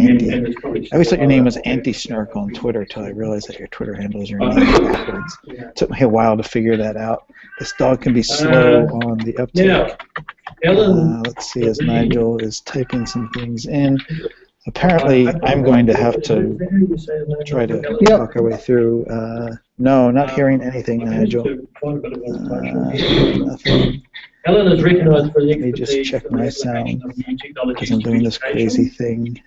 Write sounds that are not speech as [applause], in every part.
Andy. and it's probably I always thought your name was Anti Snark on Twitter until I realized that your Twitter handle is your name [laughs] backwards. Yeah. took me a while to figure that out. This dog can be slow Uh, on the uptake. Now, Ellen, Uh, let's see, as Nigel is typing some things in. Apparently, I'm going to have to try to Yeah. talk our way through. Uh, no, not hearing anything, Nigel. to find a bit of Uh, nothing, Ellen is recognised for the Let me just check my sound, of new technologies because I'm doing this crazy thing.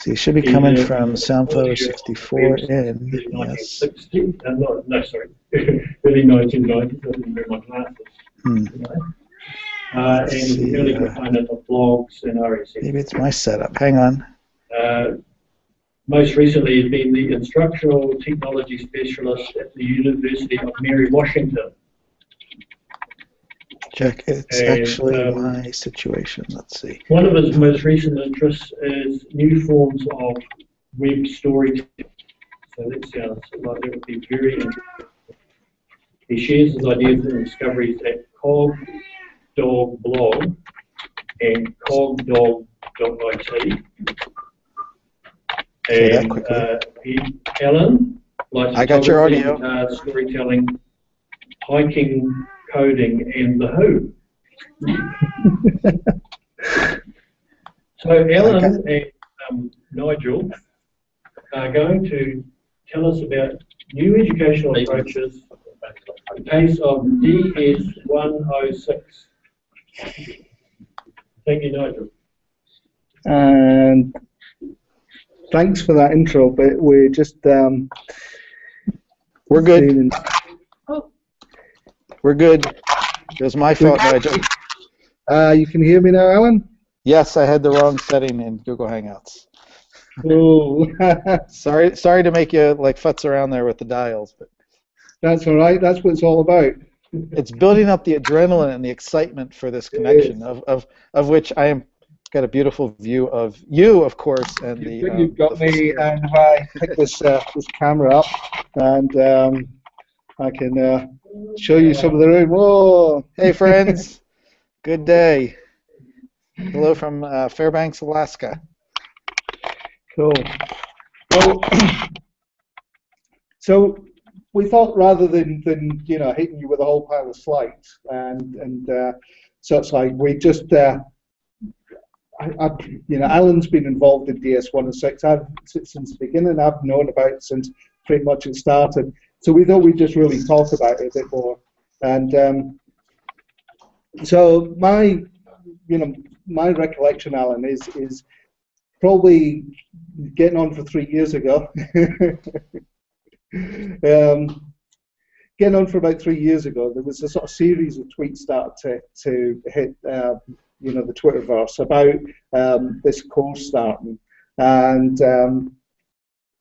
So you should be coming from SoundFlow64 in. Yes. 1960, uh, no, no, sorry, [laughs] early 1990s, I didn't wear my glasses. Hmm. you know. Uh, and is the early See, uh, proponent of blogs and RSS. Maybe it's my setup. Hang on. Uh, most recently, he's been the instructional technology specialist at the University of Mary Washington. Check. It's actually um, my situation. Let's see. One of his most recent interests is new forms of web storytelling. So that sounds like it would be very interesting. He shares his ideas and discoveries at Cog Dog Blog and cogdog.it. And uh, he, Alan likes I got your audio. Uh, storytelling, hiking, coding, and the Who. So Alan and um, Nigel are going to tell us about new educational approaches, the case of DS106. Thank you, Nigel. And thanks for that intro, but we're just um, We're good. We're good. It was my fault, Nigel. Uh, you can hear me now, Alan? Yes, I had the wrong setting in Google Hangouts. Oh, [laughs] Sorry, sorry to make you like futz around there with the dials, but that's all right. That's what it's all about. it's building up the adrenaline and the excitement for this connection, of, of, of which I am got a beautiful view of you, of course, and the. You've, um, got the me, and I pick this uh, this camera up, and um, I can uh, show you some of the room. Whoa! Hey, friends. [laughs] Good day. Hello from uh, Fairbanks, Alaska. Cool. Well, [clears throat] so we thought rather than, than you know hitting you with a whole pile of slides and and uh, such like, we just uh, I, I, you know Alan's been involved in DS106 I've, since since the beginning. I've known about it since pretty much it started. So we thought we'd just really talk about it a bit more. And um, so my you know my recollection, Alan, is is probably getting on for three years ago. [laughs] um, getting on for about three years ago, there was a sort of series of tweets started to, to hit, uh, you know, the Twitterverse about um, this course starting, and um,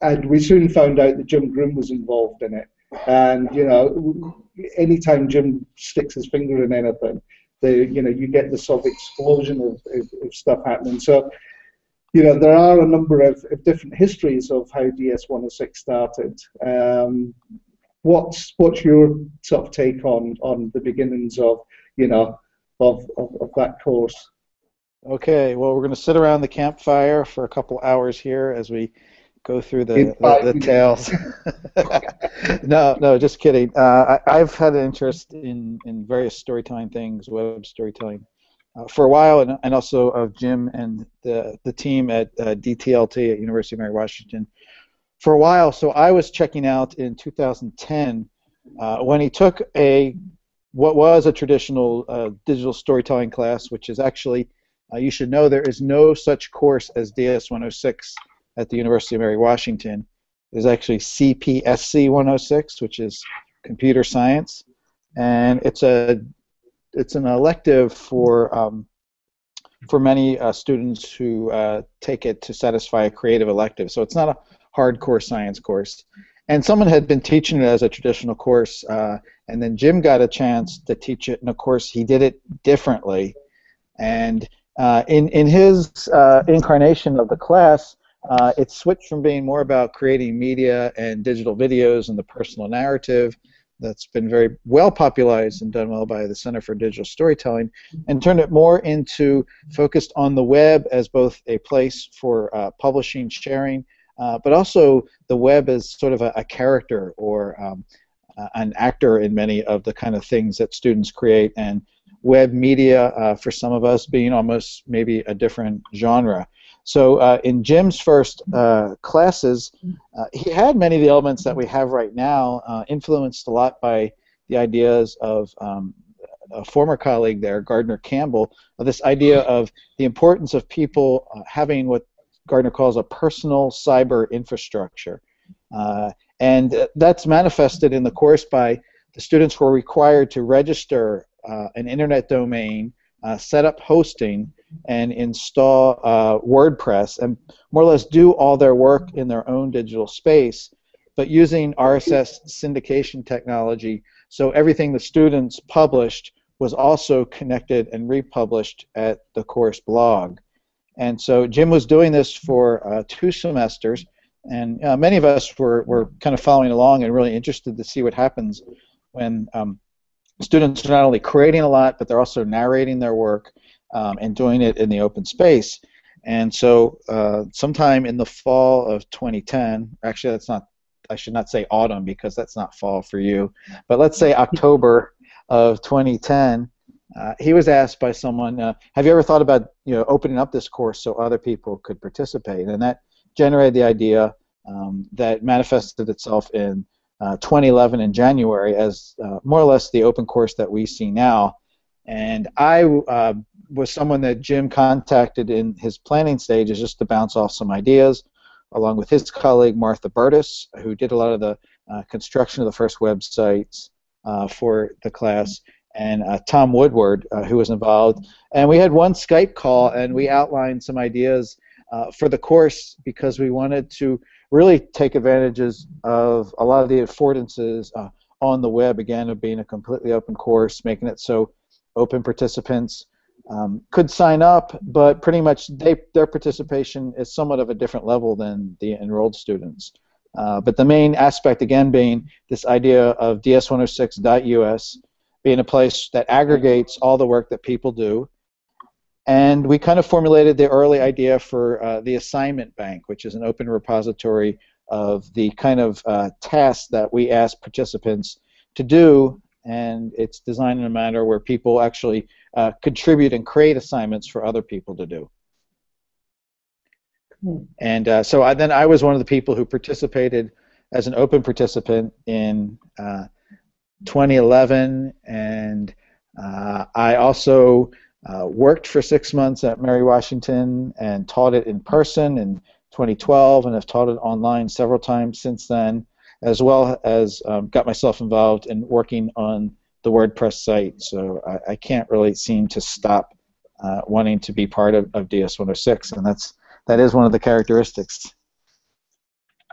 and we soon found out that Jim Groom was involved in it. And you know, anytime Jim sticks his finger in anything, the you know you get this sort of explosion of, of, of stuff happening. So you know, there are a number of, of different histories of how DS106 started. Um, what's what's your sort of take on on the beginnings of you know of of, of that course? Okay, well, we're going to sit around the campfire for a couple hours here as we go through the, the, the tales. [laughs] no, no, just kidding. Uh, I, I've had an interest in, in various storytelling things, web storytelling, uh, for a while, and, and also of Jim and the, the team at uh, DTLT at University of Mary Washington for a while. So I was checking out in 2010 uh, when he took a what was a traditional uh, digital storytelling class, which is actually uh, you should know there is no such course as DS 106 at the University of Mary Washington. is actually CPSC 106, which is computer science, and it's a it's an elective for um, for many uh, students who uh, take it to satisfy a creative elective. So it's not a hardcore science course. And someone had been teaching it as a traditional course, uh, and then Jim got a chance to teach it, and of course he did it differently. And uh, in in his uh, incarnation of the class, uh, it switched from being more about creating media and digital videos and the personal narrative that's been very well popularized and done well by the Center for Digital Storytelling, and turned it more into focused on the web as both a place for uh, publishing, sharing, uh, but also the web as sort of a, a character or um, uh, an actor in many of the kind of things that students create, and web media uh, for some of us being almost maybe a different genre. So uh, in Jim's first uh, classes, uh, he had many of the elements that we have right now, uh, influenced a lot by the ideas of um, a former colleague there, Gardner Campbell, of this idea of the importance of people uh, having what Gardner calls a personal cyber infrastructure. Uh, and that's manifested in the course by the students were required to register an internet domain, set up hosting, and install uh, WordPress and more or less do all their work in their own digital space, but using RSS syndication technology. So everything the students published was also connected and republished at the course blog. And so Jim was doing this for uh, two semesters, and uh, many of us were, were kind of following along and really interested to see what happens when um, students are not only creating a lot, but they're also narrating their work um, and doing it in the open space. And so, uh, sometime in the fall of 2010, actually, that's not, I should not say autumn because that's not fall for you, but let's say October of 2010, uh, he was asked by someone, uh, "Have you ever thought about, you know, opening up this course so other people could participate?" And that generated the idea um, that manifested itself in uh, 2011 in January as uh, more or less the open course that we see now. And I uh, was someone that Jim contacted in his planning stages just to bounce off some ideas, along with his colleague Martha Burtis, who did a lot of the uh, construction of the first websites uh, for the class, and uh, Tom Woodward, uh, who was involved. And we had one Skype call, and we outlined some ideas uh, for the course because we wanted to really take advantages of a lot of the affordances uh, on the web, again, of being a completely open course, making it so open participants um, could sign up, but pretty much they, their participation is somewhat of a different level than the enrolled students. Uh, but the main aspect, again, being this idea of ds106.us being a place that aggregates all the work that people do. And we kind of formulated the early idea for uh, the assignment bank, which is an open repository of the kind of uh, tasks that we ask participants to do and it's designed in a manner where people actually uh, contribute and create assignments for other people to do. Hmm. And uh, so I, then I was one of the people who participated as an open participant in uh, 2011, and uh, I also uh, worked for six months at Mary Washington and taught it in person in 2012, and have taught it online several times since then as well as um, got myself involved in working on the WordPress site. So I, I can't really seem to stop uh, wanting to be part of, of DS106, and that's that is one of the characteristics.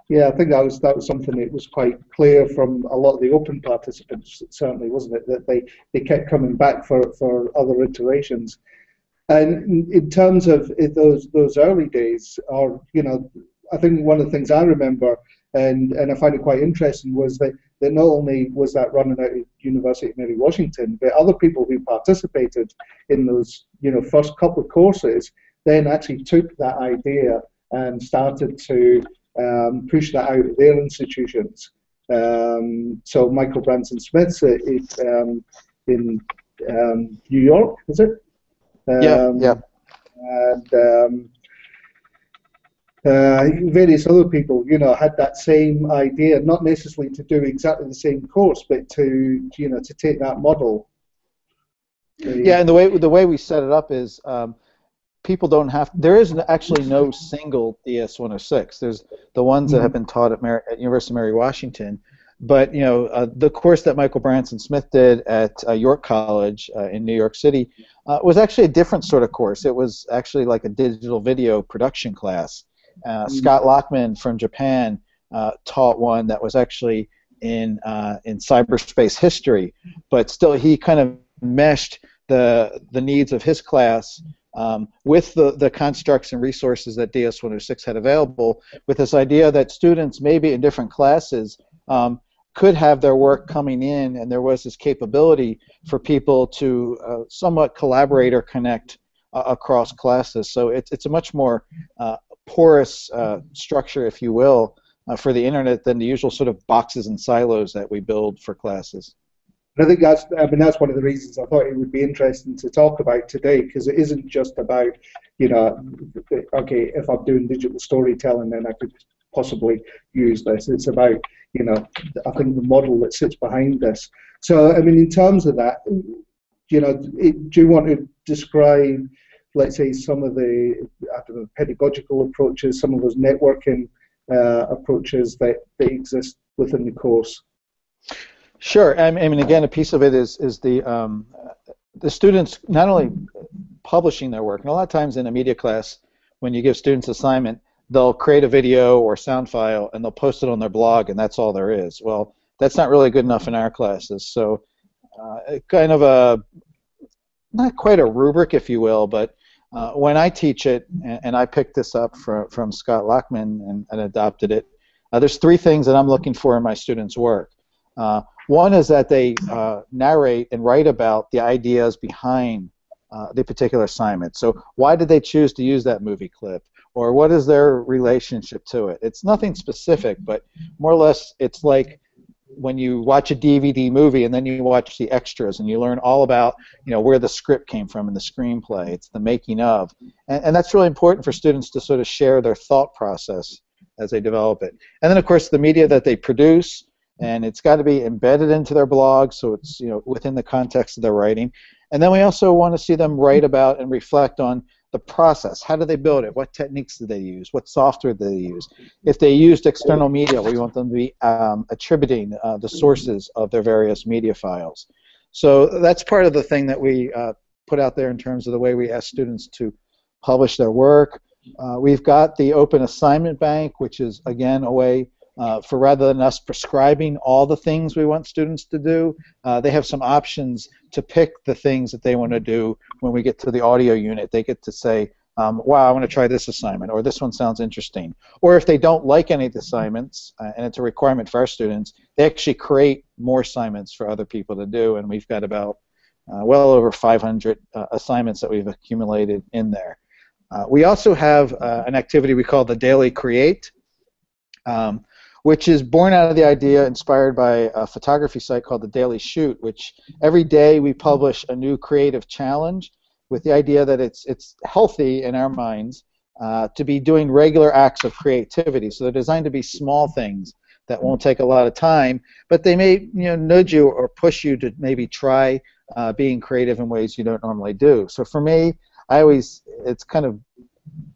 Yeah, I think that was that was something that was quite clear from a lot of the open participants, certainly, wasn't it? That they, they kept coming back for, for other iterations. And in terms of those those early days, or you know, I think one of the things I remember and, and I find it quite interesting was that, that not only was that running out of University of Mary Washington, but other people who participated in those you know first couple of courses then actually took that idea and started to um, push that out of their institutions. Um, so Michael Branson Smith's um, in um, New York, is it? yeah, yeah. Um, and um, uh, various other people, you know, had that same idea, not necessarily to do exactly the same course, but to, you know, to take that model. Yeah, and the way the way we set it up is um, people don't have. There is actually no single DS106. There's the ones that have mm-hmm. been taught at, Mar- at University of Mary Washington, but you know, uh, the course that Michael Branson Smith did at uh, York College uh, in New York City uh, was actually a different sort of course. It was actually like a digital video production class. Uh, mm-hmm. Scott Lockman from Japan uh, taught one that was actually in uh, in cyberspace history, but still he kind of meshed the the needs of his class um, with the, the constructs and resources that DS106 had available, with this idea that students maybe in different classes um, could have their work coming in, and there was this capability for people to uh, somewhat collaborate or connect uh, across classes. So it's it's a much more uh, porous uh, structure, if you will, uh, for the internet than the usual sort of boxes and silos that we build for classes. And I think that's, I mean, that's one of the reasons I thought it would be interesting to talk about today, because it isn't just about, you know, okay, if I'm doing digital storytelling, then I could possibly use this. It's about, you know, I think the model that sits behind this. So, I mean, in terms of that, you know, it, do you want to describe, let's say, some of the know, pedagogical approaches, some of those networking uh, approaches that, that exist within the course? Sure. I mean, again, a piece of it is is the um, the students not only publishing their work, and a lot of times in a media class, when you give students assignment, they'll create a video or sound file and they'll post it on their blog, and that's all there is. Well, that's not really good enough in our classes. So, uh, kind of a not quite a rubric, if you will, but uh, when I teach it, and, and, I picked this up from, from Scott Lockman and, and adopted it, uh, there's three things that I'm looking for in my students' work. Uh, one is that they uh, narrate and write about the ideas behind uh, the particular assignment. So why did they choose to use that movie clip? Or what is their relationship to it? It's nothing specific, but more or less it's like when you watch a DVD movie and then you watch the extras and you learn all about you know where the script came from and the screenplay. It's the making of, and, and that's really important for students to sort of share their thought process as they develop it. And then of course the media that they produce and it's got to be embedded into their blog so it's you know within the context of their writing and then we also want to see them write about and reflect on the process. How do they build it? What techniques do they use? What software do they use? If they used external media we want them to be um, attributing uh, the sources of their various media files. So that's part of the thing that we uh, put out there in terms of the way we ask students to publish their work. Uh, we've got the open assignment bank which is again a way uh, for rather than us prescribing all the things we want students to do, uh, they have some options to pick the things that they want to do when we get to the audio unit. They get to say, um, wow, I want to try this assignment, or this one sounds interesting. Or if they don't like any of the assignments, uh, and it's a requirement for our students, they actually create more assignments for other people to do, and we've got about uh, well over 500 uh, assignments that we've accumulated in there. Uh, we also have an activity we call the Daily Create. Um, which is born out of the idea inspired by a photography site called the Daily Shoot, which every day we publish a new creative challenge with the idea that it's it's healthy in our minds uh, to be doing regular acts of creativity. So they're designed to be small things that won't take a lot of time, but they may you know nudge you or push you to maybe try uh, being creative in ways you don't normally do. So for me, I always it's kind of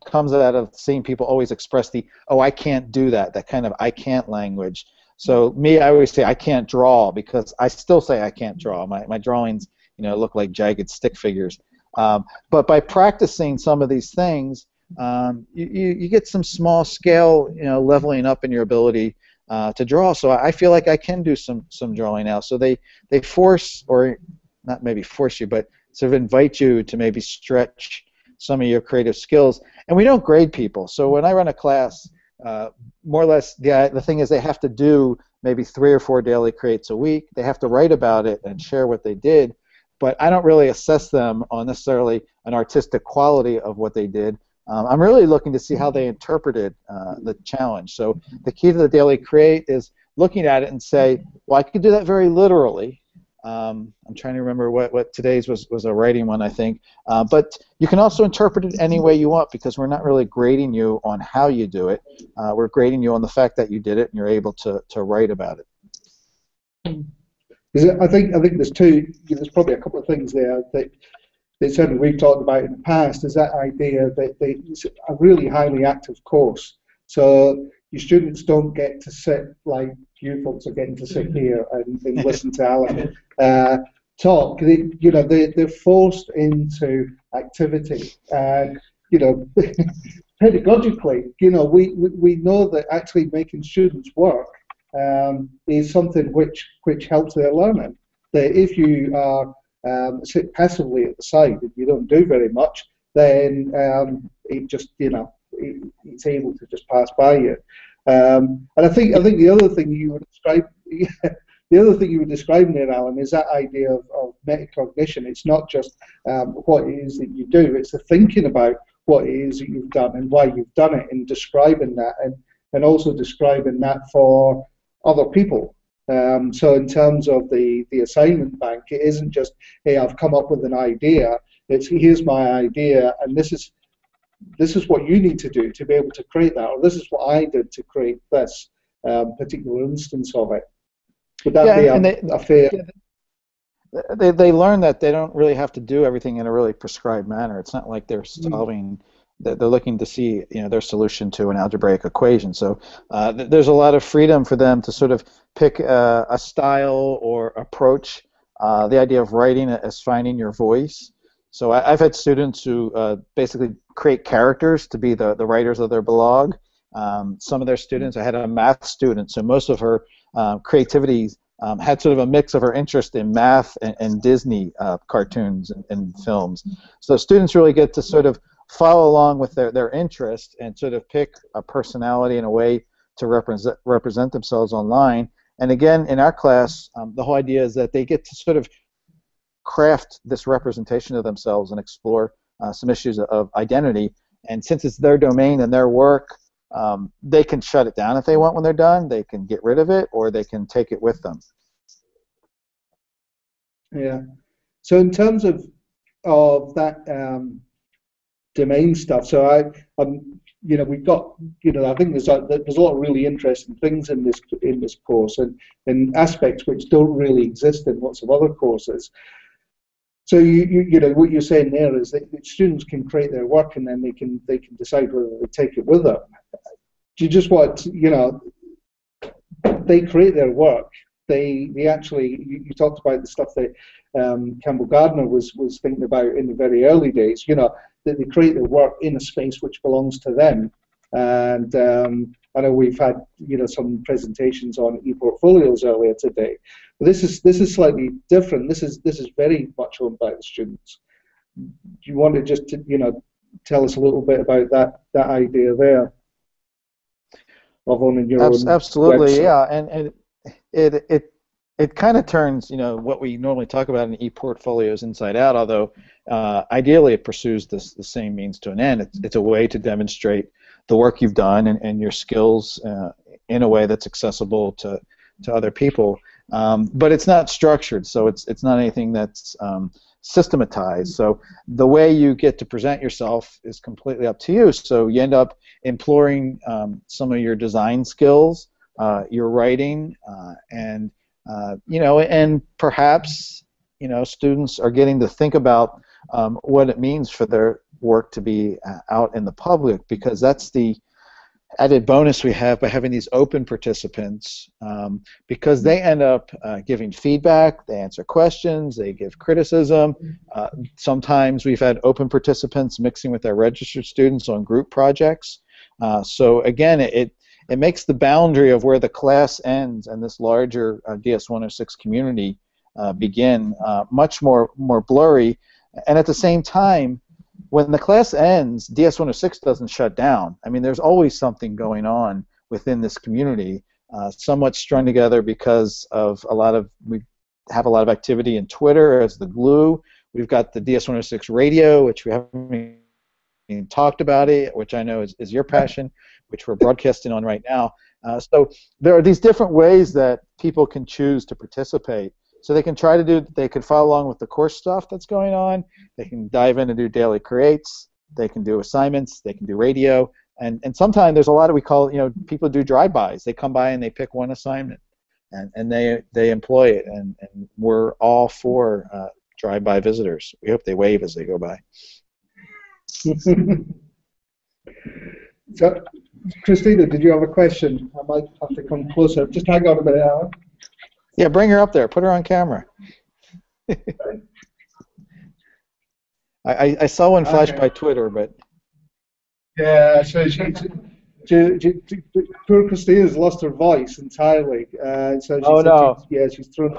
comes out of seeing people always express the oh I can't do that that kind of I can't language. So me I always say I can't draw because I still say I can't draw. My my drawings you know look like jagged stick figures. Um, but by practicing some of these things, um, you, you, you get some small scale you know leveling up in your ability uh, to draw. So I feel like I can do some some drawing now. So they they force or not maybe force you, but sort of invite you to maybe stretch some of your creative skills. And we don't grade people. So when I run a class, uh, more or less, the, the thing is they have to do maybe three or four daily creates a week. They have to write about it and share what they did. But I don't really assess them on necessarily an artistic quality of what they did. Um, I'm really looking to see how they interpreted uh, the challenge. So the key to the daily create is looking at it and say, well, I could do that very literally, um, I'm trying to remember what, what today's was, was a writing one, I think. Uh, but you can also interpret it any way you want because we're not really grading you on how you do it. Uh, we're grading you on the fact that you did it and you're able to, to write about it. I think I think there's two. There's probably a couple of things there that that certainly we've talked about in the past. Is that idea that they, it's a really highly active course, so your students don't get to sit like you folks are getting to sit mm-hmm. here and, and [laughs] listen to Alan uh, talk. They, you know, they, they're forced into activity. And, you know, [laughs] pedagogically, you know, we, we, we know that actually making students work um, is something which, which helps their learning. That if you are um, sit passively at the side and you don't do very much, then um, it just, you know, it, it's able to just pass by you. Um, and I think I think the other thing you were describe, [laughs] the other thing you were describing there, Alan, is that idea of, of metacognition. It's not just um, what it is that you do; it's the thinking about what it is that you've done and why you've done it, and describing that, and and also describing that for other people. Um, so in terms of the, the assignment bank, it isn't just, hey, I've come up with an idea. It's here's my idea, and this is this is what you need to do to be able to create that, or this is what I did to create this um, particular instance of it. Would that yeah, be a, they, a fair? They, they learn that they don't really have to do everything in a really prescribed manner. It's not like they're mm. solving. Mm they're looking to see you know their solution to an algebraic equation. So uh, th- there's a lot of freedom for them to sort of pick a, a style or approach. Uh, the idea of writing as finding your voice. So I, have had students who uh, basically create characters to be the, the writers of their blog. Um, some of their students, I had a math student, so most of her um, creativity um, had sort of a mix of her interest in math and, and Disney uh, cartoons and, and, films. So students really get to sort of follow along with their, their interest and sort of pick a personality and a way to represent represent themselves online. And again, in our class, um, the whole idea is that they get to sort of craft this representation of themselves and explore uh, some issues of identity. And since it's their domain and their work, um, they can shut it down if they want when they're done. They can get rid of it, or they can take it with them. Yeah. So in terms of of that um, domain stuff. So I, I'm, you know, we've got, you know, I think there's a, there's a lot of really interesting things in this in this course and, and aspects which don't really exist in lots of other courses. So you, you, you know what you're saying there is that students can create their work and then they can they can decide whether they take it with them. Do you just want you know they create their work. They they actually you, you talked about the stuff that um, Campbell Gardner was was thinking about in the very early days. You know that they create their work in a space which belongs to them. And um, I know we've had you know some presentations on e-portfolios earlier today, but this is this is slightly different. This is this is very much owned by the students. Do you want to just you know tell us a little bit about that that idea there of owning your own absolutely website? yeah and and it it it kind of turns you know what we normally talk about in e-portfolios inside out although uh, ideally it pursues this the same means to an end it's, it's a way to demonstrate the work you've done and, and your skills uh, in a way that's accessible to, to other people. Um, but it's not structured so it's it's not anything that's um, systematized. So the way you get to present yourself is completely up to you. So you end up employing um, some of your design skills uh, your writing uh, and uh, you know, and perhaps you know students are getting to think about um, what it means for their work to be uh, out in the public because that's the added bonus we have by having these open participants um, because they end up uh, giving feedback, they answer questions, they give criticism. Uh, sometimes we've had open participants mixing with our registered students on group projects. Uh, so again, it, it makes the boundary of where the class ends and this larger uh, DS106 community uh, begin much more more blurry. And at the same time, when the class ends, DS106 doesn't shut down. I mean, there's always something going on within this community, uh, somewhat strung together because of a lot of we have a lot of activity in Twitter as the glue. We've got the DS106 radio, which we haven't talked about it, which I know is, is your passion which we're broadcasting on right now. Uh, so there are these different ways that people can choose to participate. So they can try to do, they can follow along with the course stuff that's going on. They can dive in and do daily creates. They can do assignments. They can do radio. And, and sometimes there's a lot of, we call, you know, people do drive-bys. They come by and they pick one assignment and, and they, they employ it. And, and we're all for uh, drive-by visitors. We hope they wave as they go by. [laughs] so Christina, did you have a question? I might have to come closer. Just hang on a minute. Yeah, bring her up there. Put her on camera. I, I saw one flash okay. by Twitter, but. Yeah, so she, she, she, she, poor Christina's lost her voice entirely. Uh, so she oh no! yeah, she's thrown.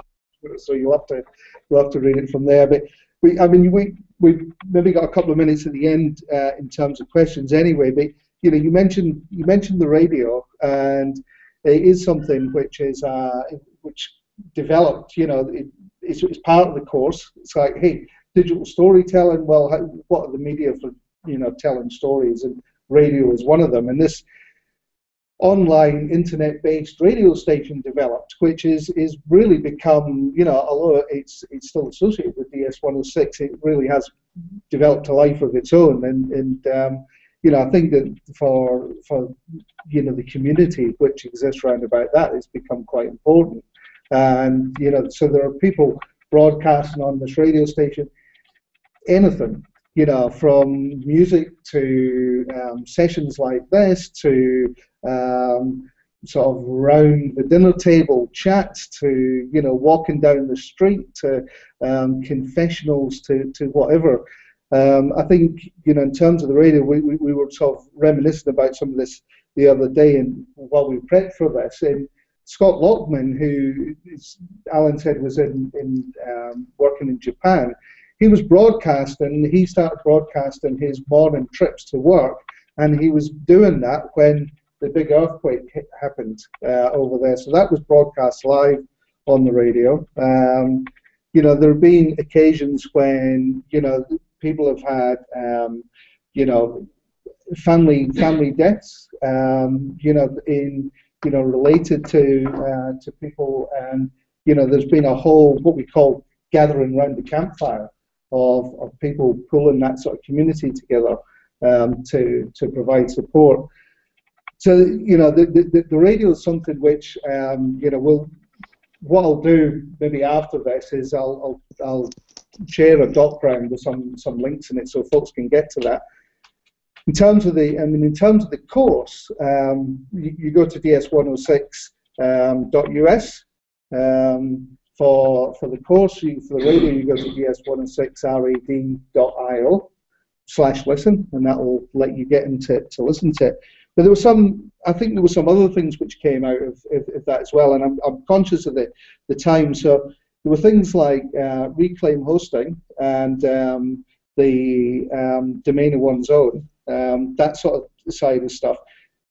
So you'll have to you'll have to read it from there. But we, I mean, we we've maybe got a couple of minutes at the end uh, in terms of questions anyway. But you know, you mentioned you mentioned the radio, and it is something which is uh, which developed. You know, it, it's, it's part of the course. It's like, hey, digital storytelling. Well, how, what are the media for you know telling stories? And radio is one of them. And this online internet-based radio station developed, which is is really become, you know, although it's it's still associated with DS106, it really has developed a life of its own. And and um, you know, I think that for for you know the community which exists around about that, it's become quite important. And you know, so there are people broadcasting on this radio station, anything you know, from music to um, sessions like this to um, sort of round the dinner table chats to, you know, walking down the street to um, confessionals to, to whatever. Um, I think, you know, in terms of the radio, we, we, we, were sort of reminiscing about some of this the other day and while we prepped for this. And Scott Lockman, who Alan said was in, in um, working in Japan, he was broadcasting, he started broadcasting his morning trips to work, and he was doing that when the big earthquake happened uh, over there. So that was broadcast live on the radio. Um, you know, there have been occasions when, you know, people have had, um, you know, family family deaths, um, you know, in you know related to uh, to people, and you know, there's been a whole what we call gathering around the campfire of, of people pulling that sort of community together um, to, to provide support. So, you know, the, the, the radio is something which, um, you know, will what I'll do maybe after this is I'll, I'll, I'll share a document with some, some links in it so folks can get to that. In terms of the, I mean, in terms of the course, um, you, you, go to ds106.us. Um, for, for the course, you, for the radio, you go to ds106rad.io slash listen, and that will let you get into to listen to it. But there was some, I think there were some other things which came out of, of, of that as well, and I'm, I'm conscious of the, the time. So there were things like uh, reclaim hosting and um, the um, domain of one's own, um, that sort of side of stuff.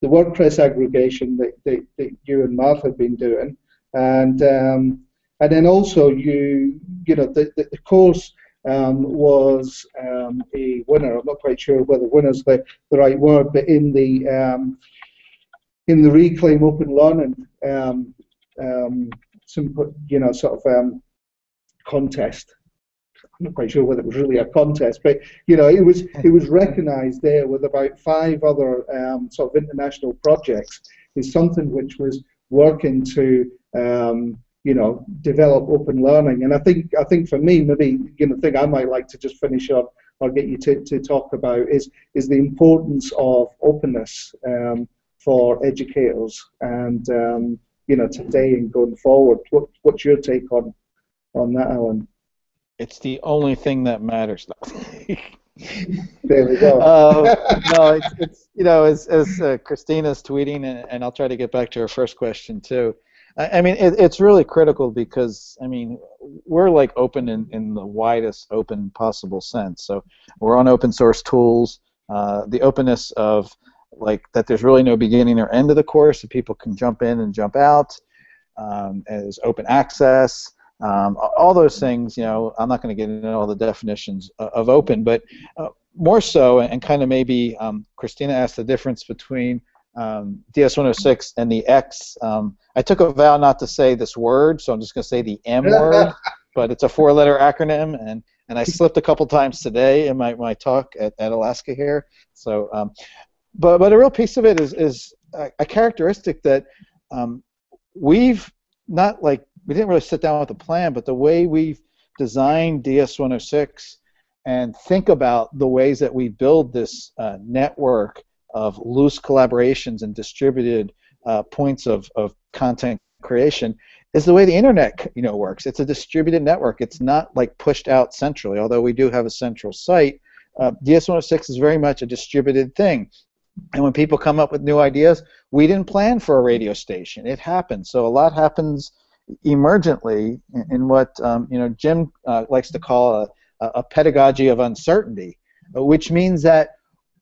The WordPress aggregation that, that, that you and Martha have been doing, and um, and then also you you know the, the, the course um, was um, a winner. I'm not quite sure whether winner's the, the right word, but in the um, in the Reclaim Open Learning um, um, some you know sort of contest. I'm not quite sure whether it was really a contest, but you know it was it was [laughs] recognised there with about five other sort of international projects. Is something which was working to um, you know, develop open learning. And I think I think for me, maybe you know, the thing I might like to just finish up or get you to, to talk about is is the importance of openness um, for educators and um, you know today and going forward. What what's your take on on that, Alan? It's the only thing that matters. [laughs] there we go. uh, [laughs] no, it's, it's, you know as as uh, Christina's tweeting, and, and I'll try to get back to her first question too. I mean, it, it's really critical because I mean, we're like open in, in the widest open possible sense. So we're on open source tools. Uh, the openness of like that there's really no beginning or end of the course, so people can jump in and jump out. Um, as open access, um, all those things. You know, I'm not going to get into all the definitions of open, but uh, more so, and kind of maybe um, Christina asked the difference between um, DS106 and the X. Um, I took a vow not to say this word, so I'm just going to say the M [laughs] word, but it's a four-letter acronym, and, and I slipped a couple times today in my, my talk at, at Alaska here. So, um, but but a real piece of it is is a, a characteristic that um, we've not like we didn't really sit down with a plan, but the way we've designed DS106 and think about the ways that we build this uh, network of loose collaborations and distributed uh, points of, of content creation is the way the internet you know works. It's a distributed network. It's not like pushed out centrally, although we do have a central site. Uh, DS106 is very much a distributed thing. And when people come up with new ideas, we didn't plan for a radio station. It happens. So a lot happens emergently in, what um, you know Jim uh, likes to call a, a pedagogy of uncertainty, which means that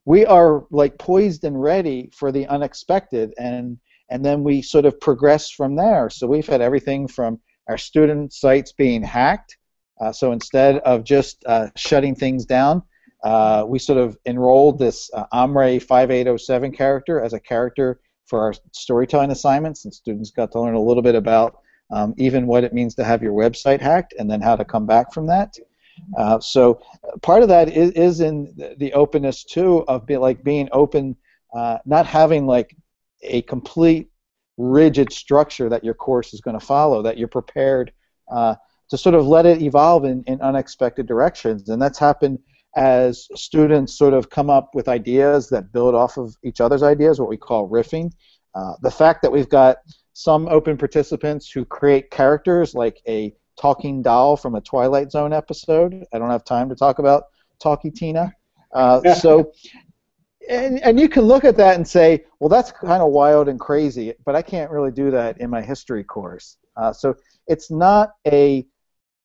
we are like poised and ready for the unexpected and and then we sort of progress from there. So we've had everything from our student sites being hacked. Uh, so instead of just uh, shutting things down, uh, we sort of enrolled this uh, Omre 5807 character as a character for our storytelling assignments, and students got to learn a little bit about um, even what it means to have your website hacked and then how to come back from that. Uh, so part of that is, is in the openness too of be, like being open, uh, not having like a complete rigid structure that your course is going to follow, that you're prepared uh, to sort of let it evolve in, in unexpected directions. And that's happened as students sort of come up with ideas that build off of each other's ideas, what we call riffing. Uh, the fact that we've got some open participants who create characters like a talking doll from a Twilight Zone episode. I don't have time to talk about Talkie Tina. Uh, so, and, and you can look at that and say, well, that's kind of wild and crazy, but I can't really do that in my history course. Uh, so it's not a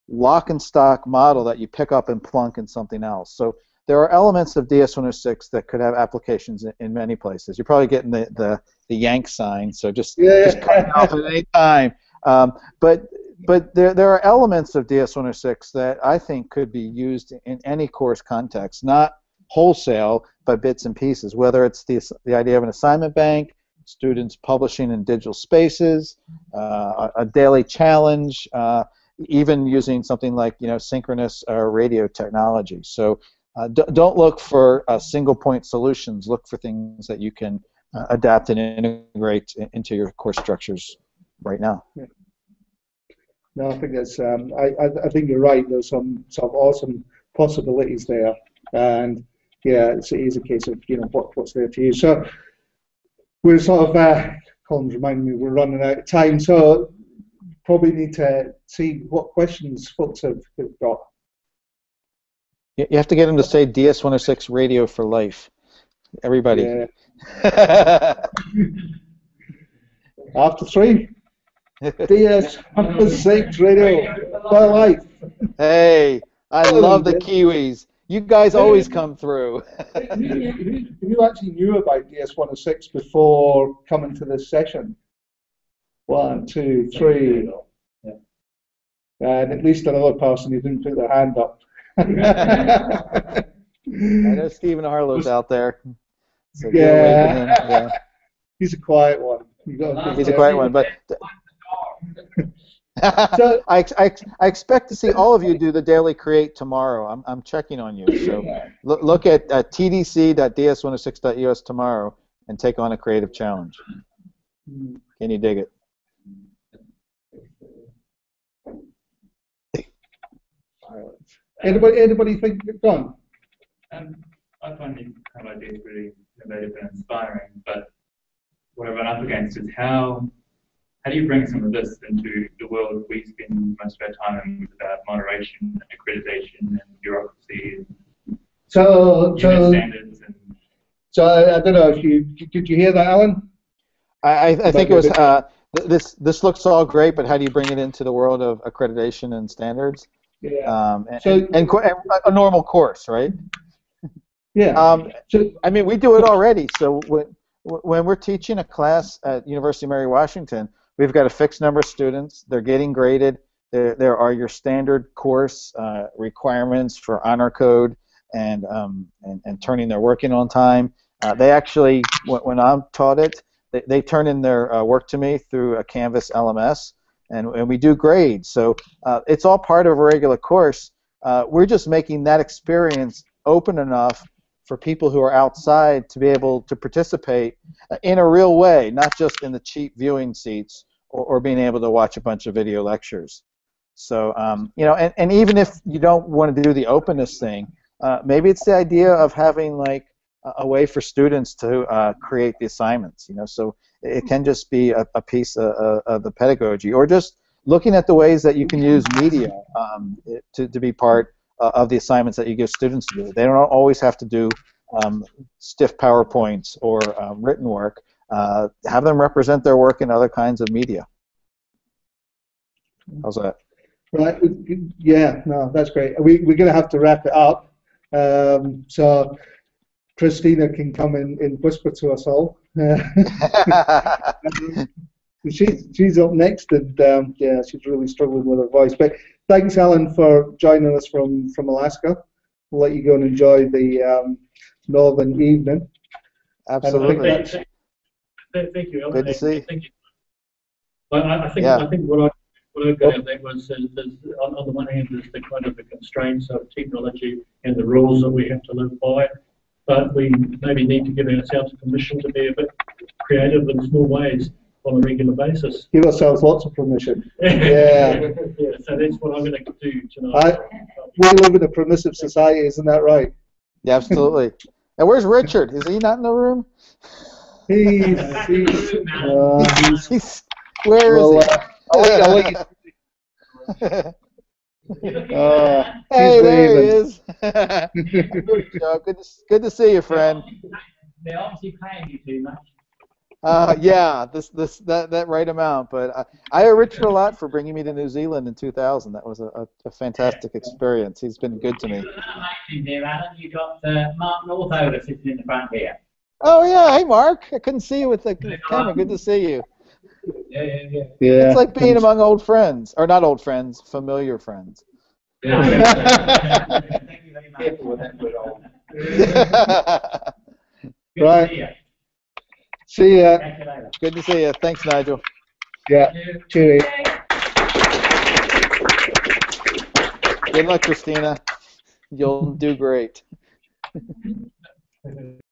lock and stock model that you pick up and plunk in something else. So there are elements of DS106 that could have applications in, in many places. You're probably getting the, the, the yank sign, so just, Yeah. just cut [laughs] off at any time. Um, but but there, there are elements of DS106 that I think could be used in any course context, not wholesale, but bits and pieces, whether it's the, the idea of an assignment bank, students publishing in digital spaces, uh, a, a daily challenge, uh, even using something like you know synchronous uh, radio technology. So uh, don't look for uh, single point solutions. Look for things that you can uh, adapt and integrate into your course structures right now. No, I think that's. Um, I, I I think you're right. There's some some awesome possibilities there, and yeah, it's, it is a case of you know what what's there to you. So we're sort of. Uh, Colin's reminding me we're running out of time, so probably need to see what questions folks have, have got. You you have to get them to say DS106 radio for life. Everybody. Yeah. [laughs] After three, DS six radio for life. hey, I Oh, love the. Kiwis. You guys always come through. [laughs] who, who, actually knew about DS106 before coming to this session? One, two, three. And at least another person who didn't put their hand up. [laughs] I know Stephen Harlow's out there. So get away from him. yeah. [laughs] He's a quiet one. You gotta Yeah. give He's a quiet one, but [laughs] So- [laughs] I, I, I expect to see all of you do the daily create tomorrow. I'm, I'm checking on you. So look, look at uh, tdc.ds106.us tomorrow and take on a creative challenge. Can you dig it? Anybody, anybody think gone? Um, I find these kind of ideas really innovative and inspiring, but what I run up against is how how do you bring some of this into the world we spend most of our time in about moderation, and accreditation, and bureaucracy, So, and so, unit standards, and so I, I don't know if you did you hear that, Alan? I, I, I think it was uh, this. This looks all great, but how do you bring it into the world of accreditation and standards? Yeah. Um, and, So- and, co- and a normal course, right? Yeah. Um, I mean, we do it already. So when when we're teaching a class at University of Mary Washington, we've got a fixed number of students. They're getting graded. There, there are your standard course uh, requirements for honor code and, um, and and turning their work in on time. Uh, they actually, when, when I'm taught it, they, they turn in their uh, work to me through a Canvas LMS, and, and we do grades. So uh, it's all part of a regular course. Uh, we're just making that experience open enough for people who are outside to be able to participate in a real way, not just in the cheap viewing seats or, or being able to watch a bunch of video lectures. So, um, you know, and, and even if you don't want to do the openness thing, uh, maybe it's the idea of having like a, way for students to uh, create the assignments, you know, so it can just be a, a piece of, of- of the pedagogy or just looking at the ways that you can use media um, to, to be part uh, of the assignments that you give students to do. They don't always have to do um, stiff PowerPoints or um, written work. Uh, have them represent their work in other kinds of media. How's that? Right. Yeah. No, that's great. We, we're going to have to wrap it up. Um, so Christina can come in and whisper to us all. [laughs] [laughs] she's she's up next, and um, yeah, she's really struggling with her voice. But thanks, Helen, for joining us from from Alaska. We'll let you go and enjoy the um, northern evening. Absolutely. Thank Thank, thank- thank you. Ellen. Good to see. Thank you. I, I I think, Yeah. I think what I, what I got out of that was, is, is on, on the one hand, there's the kind of the constraints of technology and the rules that we have to live by. But we maybe need to give ourselves permission to be a bit creative in small ways on a regular basis. Give ourselves lots of permission. [laughs] Yeah. Yeah, so that's what I'm gonna do tonight. I, tonight. we live in a permissive society, isn't that right? Yeah, absolutely. [laughs] And where's Richard? Is he not in the room? He's, he's, uh, he's [laughs] He's, where is well, he? uh, I'll let, I'll let you. Uh, hey, he's there he is. Good, good, to, good to see you, friend. They're obviously paying you too much. Uh, yeah, this, this, that, that right amount. But I, I owe Richard a lot for bringing me to New Zealand in 2000. That was a, a, a fantastic experience. He's been good to me. Another mate in there, Alan. You got uh, Mark Northover sitting in the front here. Oh yeah, hey Mark. I couldn't see you with the camera. Good to see you. Yeah, yeah, yeah. Yeah. It's like being among old friends, or not old friends, familiar friends. [laughs] Thank you very much. Careful with that word, old. Good Right. See you. Ya. You good to see you. Thanks, Nigel. Yeah. Cheerio. Good luck, Christina. You'll do great. [laughs]